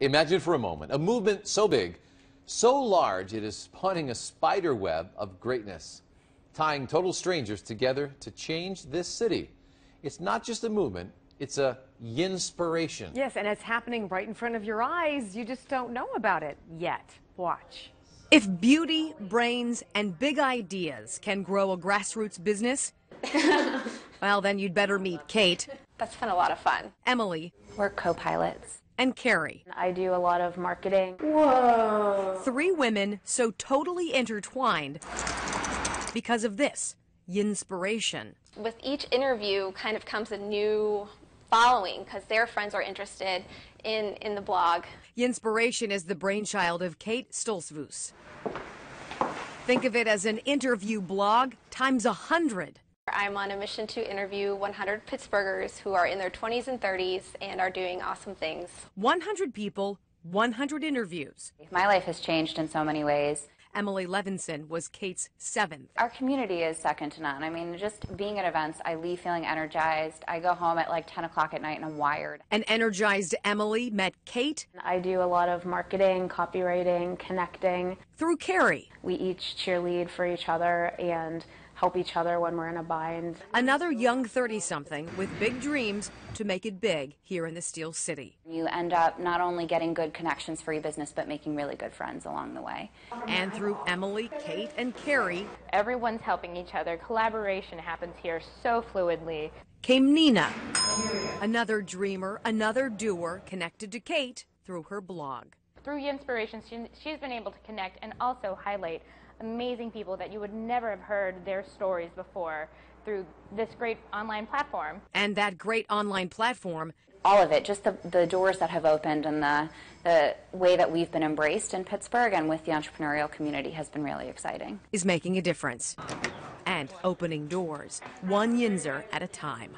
Imagine for a moment a movement so big, so large it is spawning a spider web of greatness, tying total strangers together to change this city. It's not just a movement, it's a yinzpiration. Yes, and it's happening right in front of your eyes. You just don't know about it yet. Watch. If beauty, brains, and big ideas can grow a grassroots business, well, then you'd better meet Kate, That's been a lot of fun. Emily, We're co-pilots. And Carrie. I do a lot of marketing. Whoa. Three women so totally intertwined because of this Yinzpiration. with each interview kind of comes a new following because their friends are interested in, in the blog. Yinzpiration is the brainchild of Kate Stoltzfus. Think of it as an interview blog times a hundred. I'm on a mission to interview 100 Pittsburghers who are in their 20s and 30s and are doing awesome things. 100 people, 100 interviews. My life has changed in so many ways. Emily Levinson was Kate's seventh. Our community is second to none. I mean, just being at events, I leave feeling energized. I go home at like 10 o'clock at night and I'm wired. An energized Emily met Kate I do a lot of marketing, copywriting, connecting. through Carrie. We each cheerlead for each other and help each other when we're in a bind. Another young 30 something with big dreams to make it big here in the Steel City. You end up not only getting good connections for your business, but making really good friends along the way. And through Emily, Kate, and Carrie Everyone's helping each other. Collaboration happens here so fluidly. came Nina, another dreamer, another doer connected to Kate through her blog. Through Yinzpiration, she, she's been able to connect and also highlight amazing people that you would never have heard their stories before through this great online platform. And that great online platform All of it, just the, the doors that have opened and the, the way that we've been embraced in Pittsburgh and with the entrepreneurial community has been really exciting. is making a difference and opening doors, one Yinzer at a time.